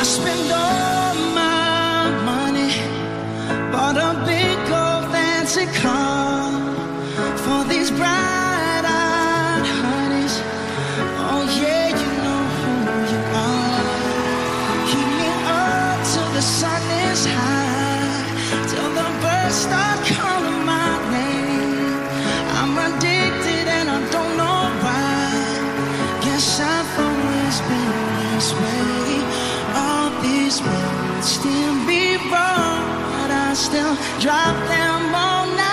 I spend all my money, bought a big old fancy car for these bright eyed honeys. Oh, yeah, you know who you are. Keep me up till the sun is high, till the birds start calling my name. I'm addicted and I don't know why. Guess I've always been this way always will still be wrong, but I still drop them all night.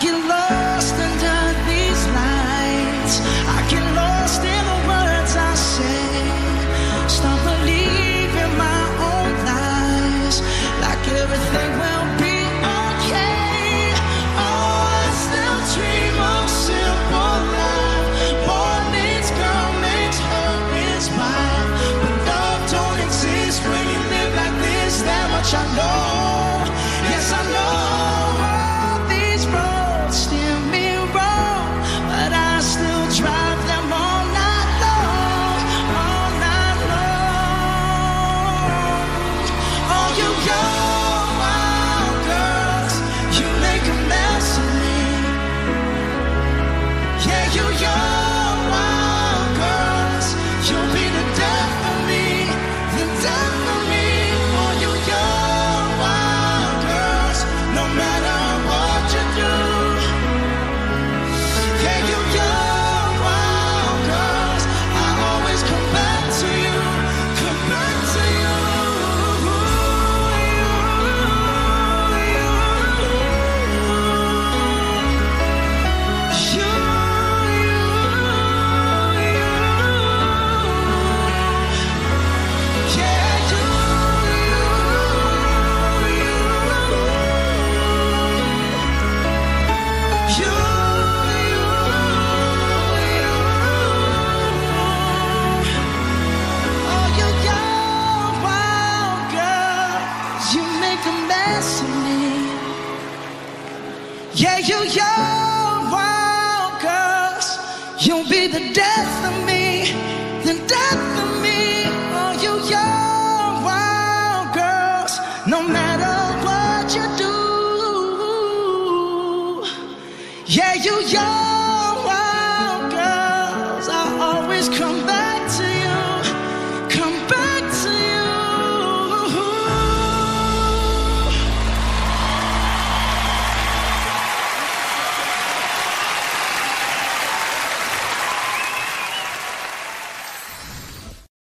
making love. you your wild girls. You'll be the death of me, the death of me. Oh, you your wild girls. No matter what you do, yeah, you your.